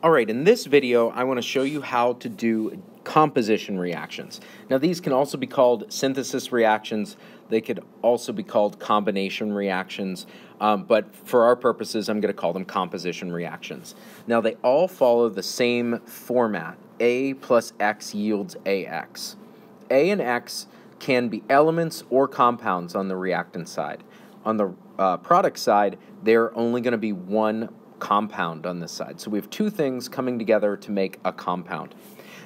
Alright, in this video I want to show you how to do composition reactions. Now these can also be called synthesis reactions, they could also be called combination reactions, um, but for our purposes I'm going to call them composition reactions. Now they all follow the same format, A plus X yields AX. A and X can be elements or compounds on the reactant side. On the uh, product side, they're only going to be one compound on this side. So we have two things coming together to make a compound.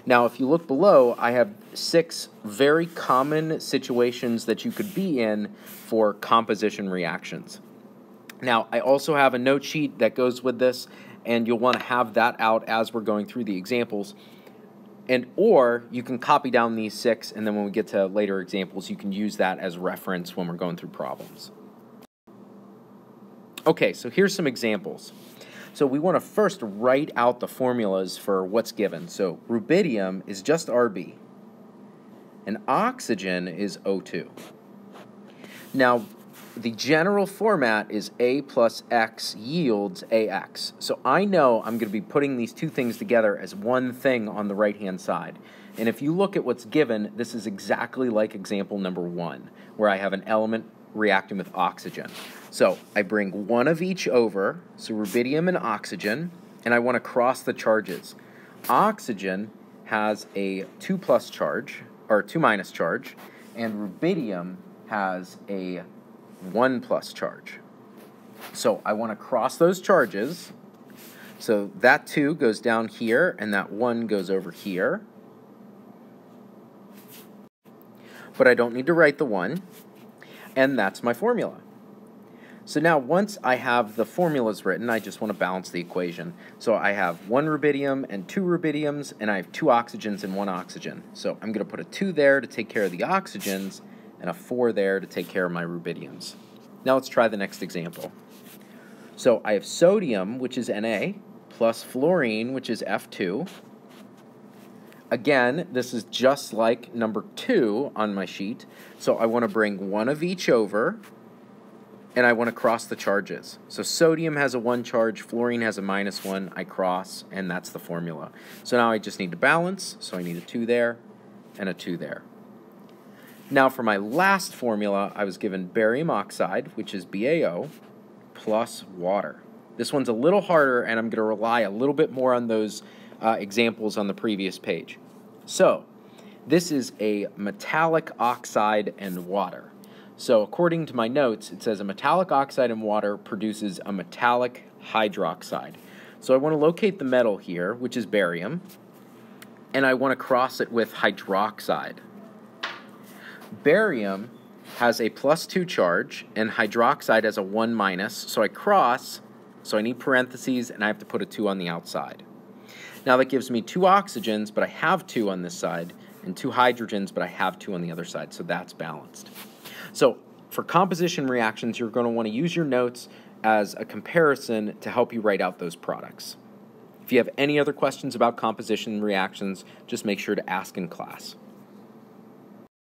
Now, if you look below, I have six very common situations that you could be in for composition reactions. Now, I also have a note sheet that goes with this, and you'll want to have that out as we're going through the examples. And or you can copy down these six, and then when we get to later examples, you can use that as reference when we're going through problems. Okay, so here's some examples. So we want to first write out the formulas for what's given. So rubidium is just Rb, and oxygen is O2. Now, the general format is A plus X yields AX. So I know I'm going to be putting these two things together as one thing on the right-hand side. And if you look at what's given, this is exactly like example number one, where I have an element reacting with oxygen. So I bring one of each over, so rubidium and oxygen, and I want to cross the charges. Oxygen has a 2 plus charge, or 2 minus charge, and rubidium has a 1 plus charge. So I want to cross those charges. So that 2 goes down here, and that 1 goes over here. But I don't need to write the 1 and that's my formula. So now once I have the formulas written, I just want to balance the equation. So I have one rubidium and two rubidiums, and I have two oxygens and one oxygen. So I'm going to put a 2 there to take care of the oxygens, and a 4 there to take care of my rubidiums. Now let's try the next example. So I have sodium, which is Na, plus fluorine, which is F2, Again, this is just like number two on my sheet. So I want to bring one of each over, and I want to cross the charges. So sodium has a one charge, fluorine has a minus one, I cross, and that's the formula. So now I just need to balance, so I need a two there and a two there. Now for my last formula, I was given barium oxide, which is BaO, plus water. This one's a little harder, and I'm going to rely a little bit more on those uh, examples on the previous page. So, this is a metallic oxide and water. So, according to my notes, it says a metallic oxide and water produces a metallic hydroxide. So, I want to locate the metal here, which is barium, and I want to cross it with hydroxide. Barium has a plus 2 charge, and hydroxide has a 1 minus, so I cross, so I need parentheses, and I have to put a 2 on the outside. Now that gives me two oxygens, but I have two on this side, and two hydrogens, but I have two on the other side, so that's balanced. So for composition reactions, you're going to want to use your notes as a comparison to help you write out those products. If you have any other questions about composition reactions, just make sure to ask in class.